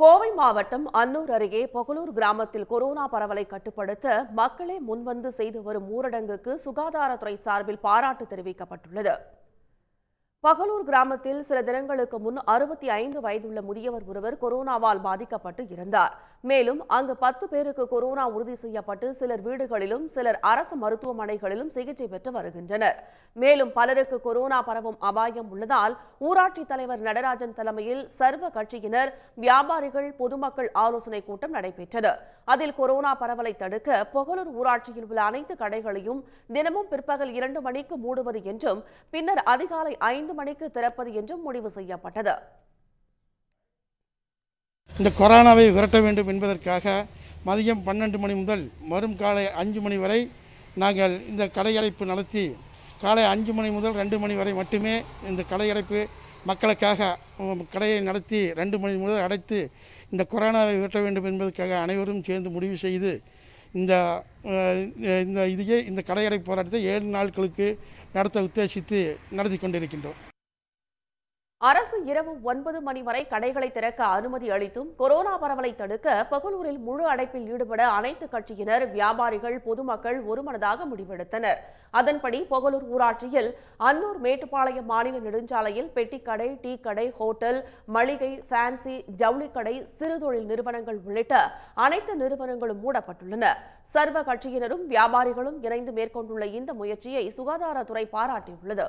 கோவை மாவட்டம் அன்னூர் அருகே பொகலூர் கிராமத்தில் கொரோனா பரவலை கட்டுப்படுத்த மக்களே முன்வந்து செய்து வரும் ஊரடங்குக்கு சுகாதாரத்துறை சார்பில் பாராட்டு தெரிவிக்கப்பட்டுள்ளது. பகலூர் கிராமத்தில் சில தினங்களுக்கு முன் அறுபத்தி ஐந்து வயதுள்ள முதியவர் ஒருவர் கொரோனாவால் பாதிக்கப்பட்டு இருந்தார் மேலும் அங்கு பத்து பேருக்கு கொரோனா உறுதி செய்யப்பட்டு சிலர் வீடுகளிலும் சிலர் அரசு மருத்துவமனைகளிலும் சிகிச்சை பெற்று வருகின்றனர். மேலும் பலருக்கு கொரோனா பரவும் அபாயம் உள்ளதால் ஊராட்சி தலைவர் நடராஜன் தலைமையில் சர்வ கட்சியினர் வியாபாரிகள் பொதுமக்கள் ஆலோசனைக் கூட்டம் நடைபெற்றது. அதில் கொரோனா பரவலை தடுக்க பொகலூர் ஊராட்சியில் உள்ள அனைத்து கடைகளையும் தினமும் பிற்பகல் இரண்டு மணிக்கு மூடுவது என்றும் பின்னர் அதிகாலை ஐந்து மணிக்கு திறப்பது என்றும் முடிவு செய்யப்பட்டது. இந்த கொரோனாவை விரட்ட வேண்டும் என்பதற்காக மதியம் பன்னெண்டு மணி முதல் வரும் காலை அஞ்சு மணி வரை நாங்கள் இந்த கடையடைப்பு நடத்தி காலை அஞ்சு மணி முதல் ரெண்டு மணி வரை மட்டுமே இந்த கடையடைப்பு மக்களுக்காக கடையை நடத்தி ரெண்டு மணி முதல் அடைத்து இந்த கொரோனாவை விரட்ட வேண்டும் என்பதற்காக அனைவரும் சேர்ந்து முடிவு செய்து இந்த இந்த இதையே இந்த கடையடை போராட்டத்தை ஏழு நாட்களுக்கு நடத்த உத்தேசித்து நடத்தி கொண்டிருக்கின்றோம் அரசு இரவு ஒன்பது மணி வரை கடைகளை திறக்க அனுமதி அளித்தும் கொரோனா பரவலை தடுக்க பகலூரில் முழு அடைப்பில் ஈடுபட அனைத்து கட்சியினர் வியாபாரிகள் பொதுமக்கள் ஒருமனதாக முடிவெடுத்தனர். அதன்படி பொகலூர் ஊராட்சியில் அன்னூர் மேட்டுப்பாளையம் மாநில நெடுஞ்சாலையில் பெட்டிக்கடை டீ கடை ஹோட்டல் மளிகை ஃபேன்சி ஜவுளிக்கடை சிறுதொழில் நிறுவனங்கள் உள்ளிட்ட அனைத்து நிறுவனங்களும் மூடப்பட்டுள்ளன. சர்வ கட்சியினரும் வியாபாரிகளும் இணைந்து மேற்கொண்டுள்ள இந்த முயற்சியை சுகாதாரத்துறை பாராட்டியுள்ளது.